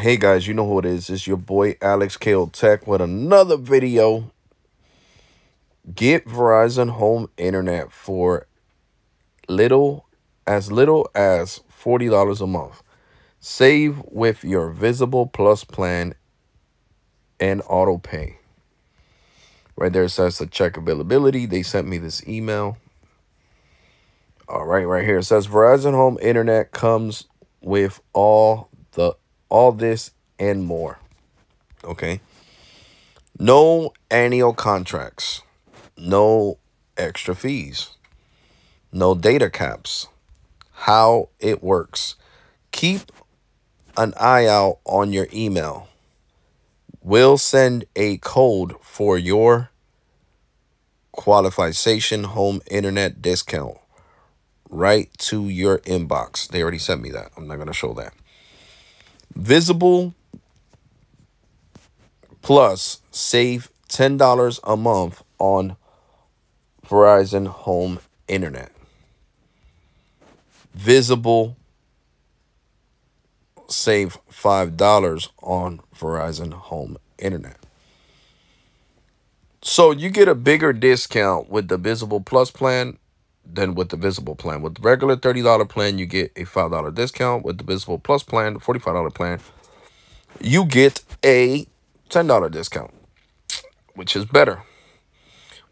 Hey guys, you know who it is. It's your boy Alex Kale Tech with another video. Get Verizon home internet for little as little as $40 a month. Save with your Visible Plus plan and auto pay. Right there it says to check availability. They sent me this email. All right, right here it says Verizon home internet comes with all the all this and more. Okay. No annual contracts. No extra fees. No data caps. How it works. Keep an eye out on your email. We'll send a code for your qualification home internet discount right to your inbox. They already sent me that. I'm not going to show that. Visible Plus save $10 a month on Verizon Home Internet. Visible save $5 on Verizon Home Internet. So you get a bigger discount with the Visible Plus plan than with the Visible plan. With the regular $30 plan, you get a $5 discount. With the Visible Plus plan, the $45 plan, you get a $10 discount, which is better.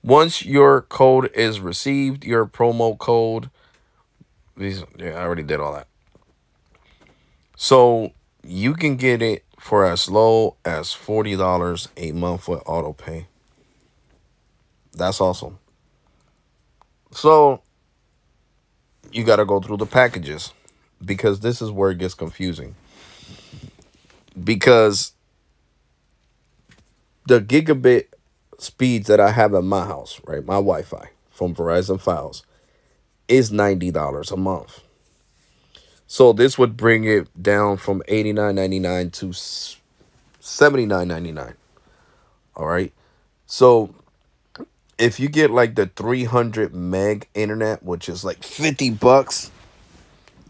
Once your code is received, your promo code, these, yeah, I already did all that. So you can get it for as low as $40 a month with auto pay. That's awesome. So you got to go through the packages because this is where it gets confusing. Because the gigabit speeds that I have at my house, right, my Wi-Fi from Verizon Fios is $90 a month. So this would bring it down from $89.99 to $79.99. All right. So if you get like the 300 meg internet, which is like 50 bucks,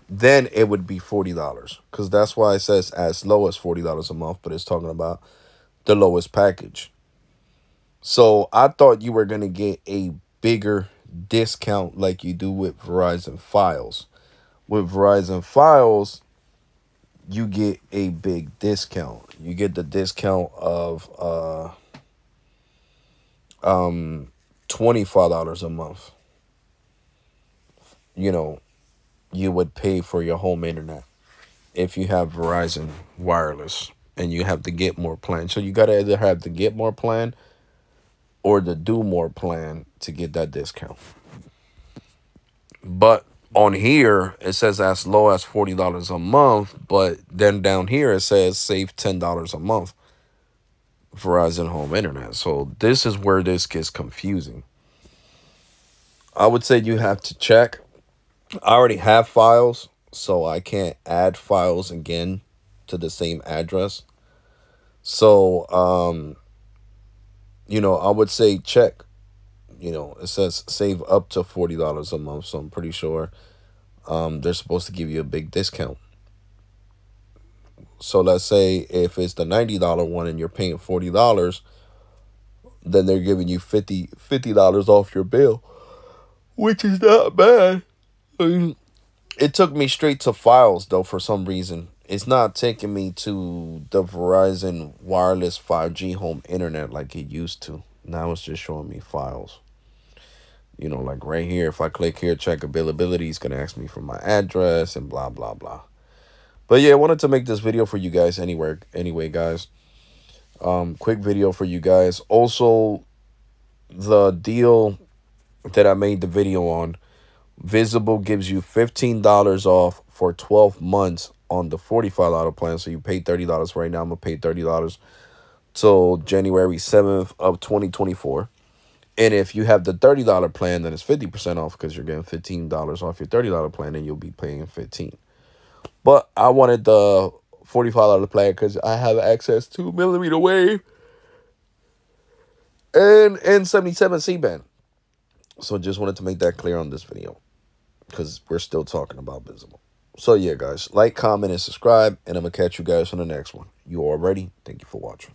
then it would be $40 because that's why it says as low as $40 a month, but it's talking about the lowest package. So I thought you were going to get a bigger discount like you do with Verizon Fios. With Verizon Fios, you get a big discount. You get the discount of uh um $25 a month. You know, you would pay for your home internet if you have Verizon wireless and you have the get more plan. So you got to either have the get more plan or the do more plan to get that discount. But on here, it says as low as $40 a month. But then down here, it says save $10 a month. Verizon home internet. So this is where this gets confusing. I would say you have to check. I already have Fios, so I can't add Fios again to the same address. So, um, you know, I would say check. You know, it says save up to $40 a month, so I'm pretty sure um, they're supposed to give you a big discount. So let's say if it's the $90 one and you're paying $40, then they're giving you 50 $50 off your bill, which is not bad. I mean, it took me straight to Fios though for some reason. It's not taking me to the Verizon wireless 5G home internet like it used to. Now it's just showing me Fios. You know, like right here, if I click here, check availability, it's going to ask me for my address and blah, blah, blah. But yeah, I wanted to make this video for you guys anywhere, anyway, guys. Um, quick video for you guys. Also, the deal that I made the video on, Visible gives you $15 off for 12 months on the $45 plan. So you pay $30 right now. I'm going to pay $30 till January 7th of 2024. And if you have the $30 plan, then it's 50% off because you're getting $15 off your $30 plan and you'll be paying 15 But I wanted the $45 plan because I have access to millimeter wave and N77 C-band. So just wanted to make that clear on this video because we're still talking about Visible. So yeah, guys, like, comment, and subscribe, and I'm gonna catch you guys on the next one. You all ready? Thank you for watching.